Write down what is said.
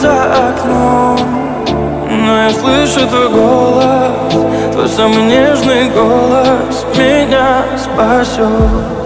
За окном Но я слышу твой голос Твой самый нежный голос Меня спасет.